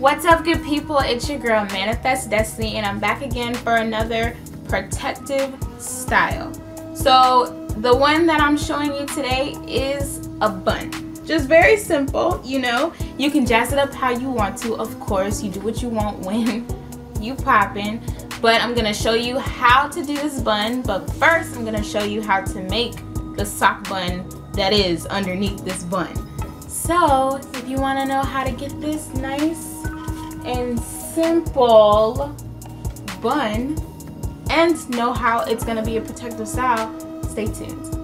What's up good people? It's your girl Manifest Destiny and I'm back again for another protective style. So the one that I'm showing you today is a bun. Just very simple, you know. You can jazz it up how you want to. Of course, you do what you want when you poppin'. But I'm gonna show you how to do this bun. But first, I'm gonna show you how to make the sock bun that is underneath this bun. So, if you wanna know how to get this nice and simple bun and know how it's going to be a protective style, stay tuned.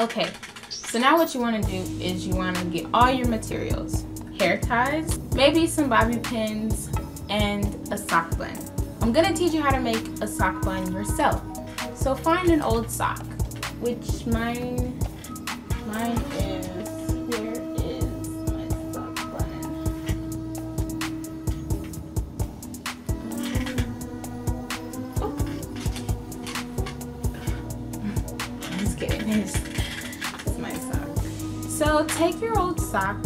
Okay, so now what you want to do is you want to get all your materials. Hair ties, maybe some bobby pins, and a sock bun. I'm gonna teach you how to make a sock bun yourself. So find an old sock, which mine, mine is, where is my sock bun? Oh. Just kidding, it's my sock. So take your old sock,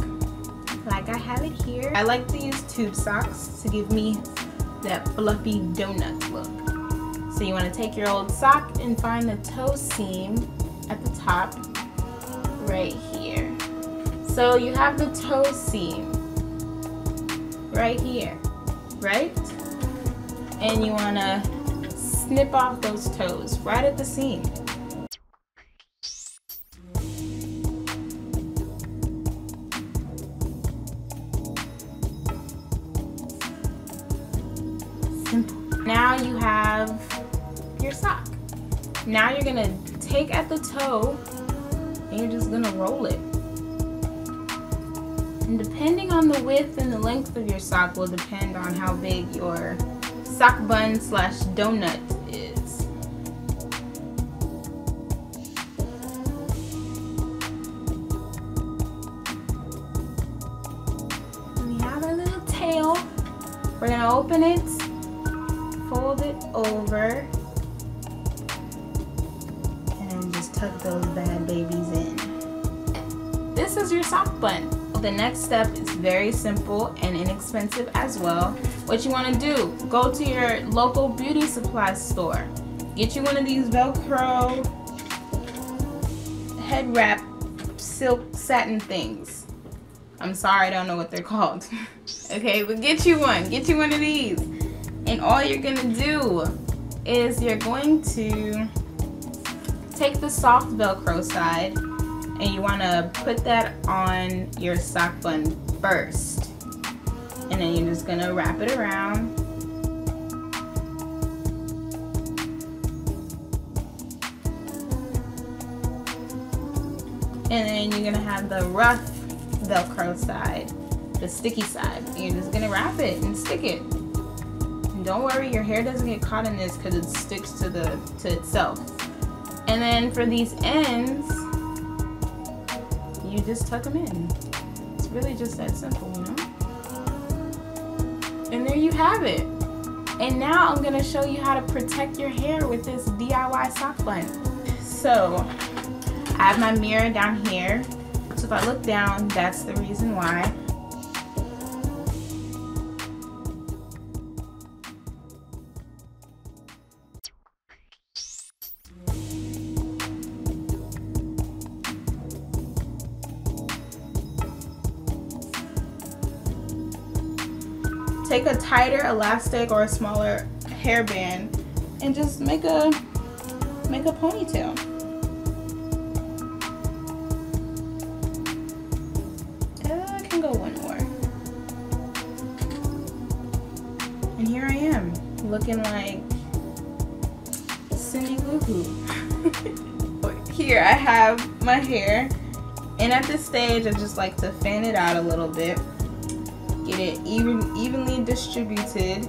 like I have it here. I like to use tube socks to give me that fluffy donut look. So you want to take your old sock and find the toe seam at the top right here. So you have the toe seam right here, right? And you want to snip off those toes right at the seam. Now you have your sock. Now you're gonna take at the toe and you're just gonna roll it. And depending on the width and the length of your sock will depend on how big your sock bun slash donut is. We have our little tail. We're gonna open it fold it over and just tuck those bad babies in. This is your sock bun. The next step is very simple and inexpensive as well. What you want to do, go to your local beauty supply store. Get you one of these Velcro head wrap silk satin things. I'm sorry, I don't know what they're called. okay, but get you one. Get you one of these all you're gonna do is you're going to take the soft velcro side and you want to put that on your sock bun first. And then you're just gonna wrap it around. And then you're gonna have the rough velcro side the sticky side. You're just gonna wrap it and stick it don't worry, your hair doesn't get caught in this because it sticks to the to itself. And then for these ends, you just tuck them in. It's really just that simple, you know? And there you have it. And now I'm gonna show you how to protect your hair with this DIY sock bun. So, I have my mirror down here. So if I look down, that's the reason why. Take a tighter elastic or a smaller hairband and just make a make a ponytail. Uh, I can go one more. And here I am, looking like Cindy Lou Who. here I have my hair and at this stage I just like to fan it out a little bit it even evenly distributed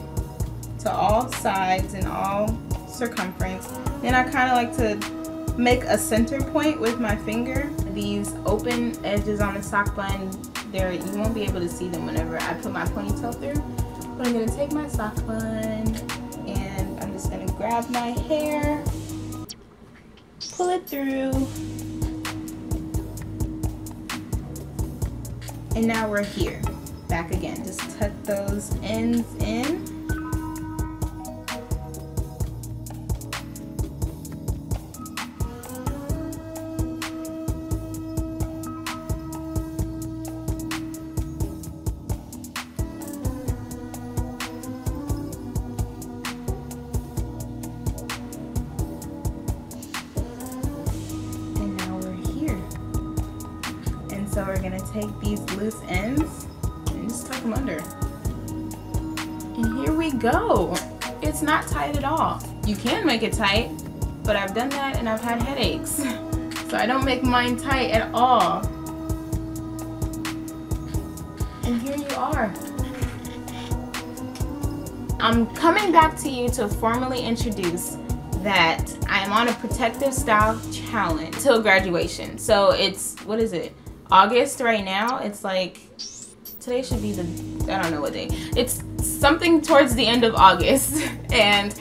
to all sides and all circumference. Then I kind of like to make a center point with my finger. These open edges on the sock bun, there you won't be able to see them whenever I put my ponytail through. But I'm gonna take my sock bun and I'm just gonna grab my hair, pull it through, and now we're here. Back again, just tuck those ends in. And now we're here. And so we're gonna take these loose ends them under. And here we go. It's not tight at all. You can make it tight, but I've done that and I've had headaches. So I don't make mine tight at all. And here you are. I'm coming back to you to formally introduce that I am on a protective style challenge till graduation. So it's, what is it? August right now. It's like today should be the I don't know what day. It's something towards the end of August and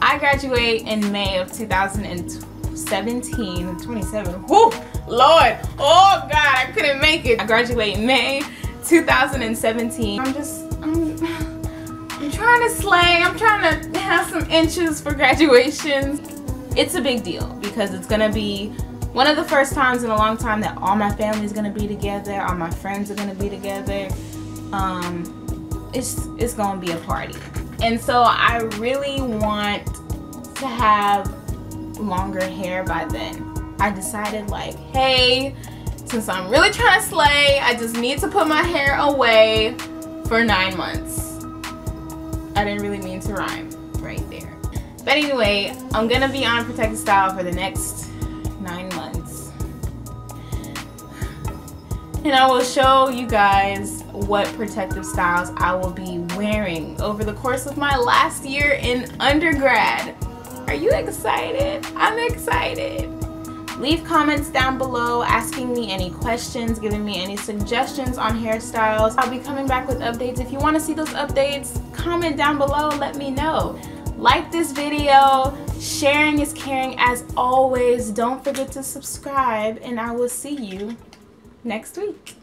I graduate in May of 2017, 27. Whoo, Lord. Oh God, I couldn't make it. I graduate May 2017. I'm just I'm I'm trying to slay. I'm trying to have some inches for graduation. It's a big deal because it's gonna be one of the first times in a long time that all my family is gonna be together, all my friends are gonna be together. Um, it's it's gonna be a party, and so I really want to have longer hair by then. I decided like, hey, since I'm really trying to slay, I just need to put my hair away for nine months. I didn't really mean to rhyme right there. But anyway, I'm gonna be on protected style for the next And I will show you guys what protective styles I will be wearing over the course of my last year in undergrad. Are you excited? I'm excited. Leave comments down below asking me any questions, giving me any suggestions on hairstyles. I'll be coming back with updates. If you want to see those updates, comment down below, let me know. Like this video, sharing is caring as always. Don't forget to subscribe and I will see you next week.